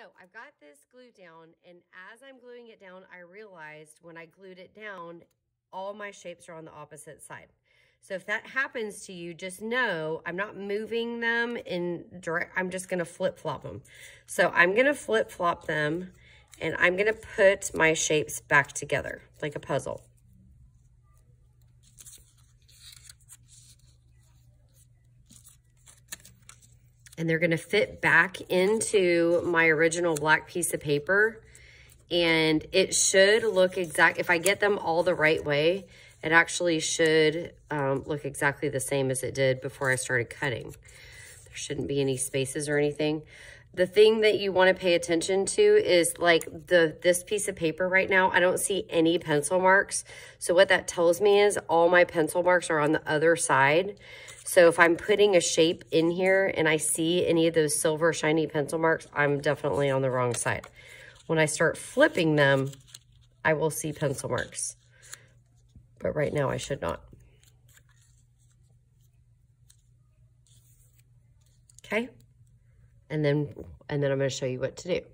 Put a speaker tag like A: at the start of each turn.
A: So I've got this glued down and as I'm gluing it down, I realized when I glued it down, all my shapes are on the opposite side. So if that happens to you, just know I'm not moving them in direct, I'm just gonna flip flop them. So I'm gonna flip flop them and I'm gonna put my shapes back together like a puzzle. And they're gonna fit back into my original black piece of paper and it should look exact, if I get them all the right way, it actually should um, look exactly the same as it did before I started cutting. There shouldn't be any spaces or anything. The thing that you want to pay attention to is like the this piece of paper right now, I don't see any pencil marks. So what that tells me is all my pencil marks are on the other side. So if I'm putting a shape in here and I see any of those silver shiny pencil marks, I'm definitely on the wrong side. When I start flipping them, I will see pencil marks but right now I should not. Okay. And then, and then I'm going to show you what to do.